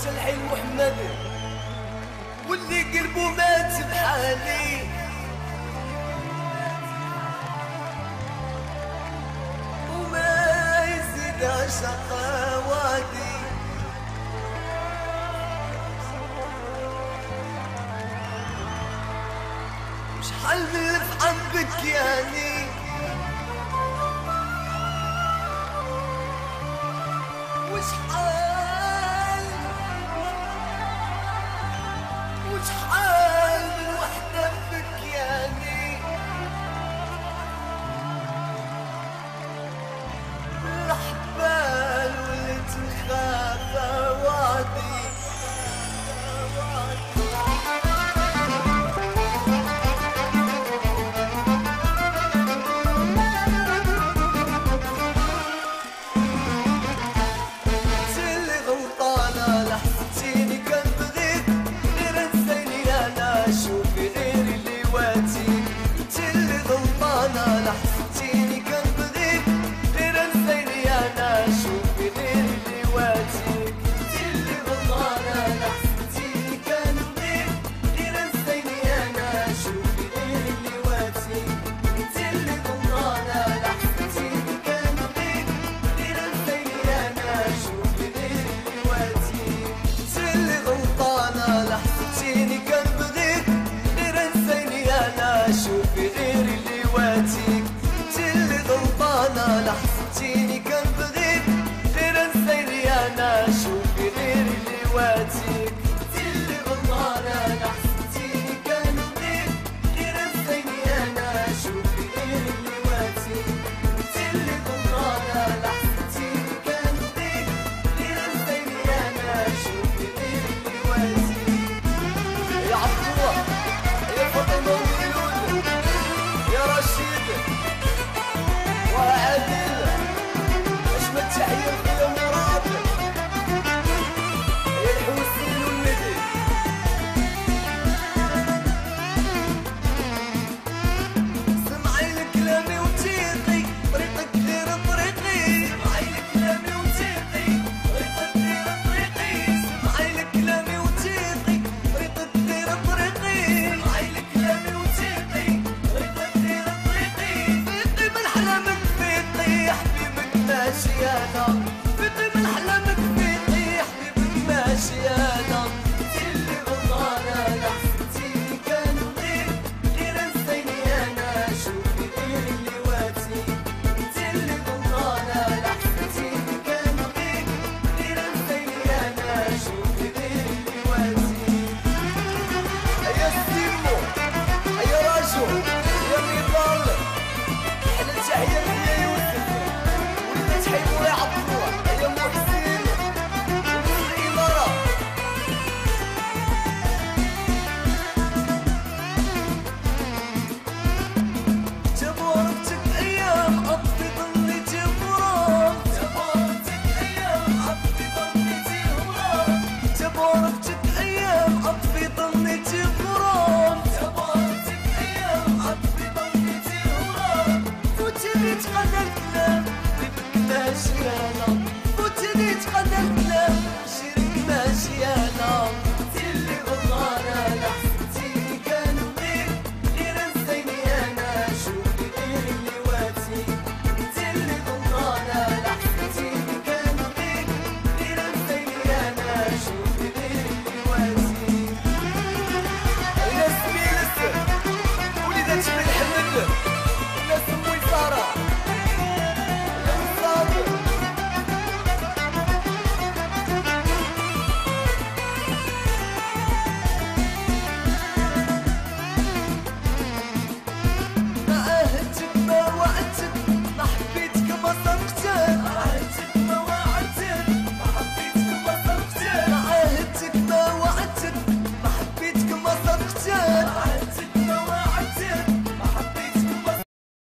مات حسين الحي محمد واللي قلبه مات بحالي. وما يزيد شقاواتي شحال من الف عم بكياني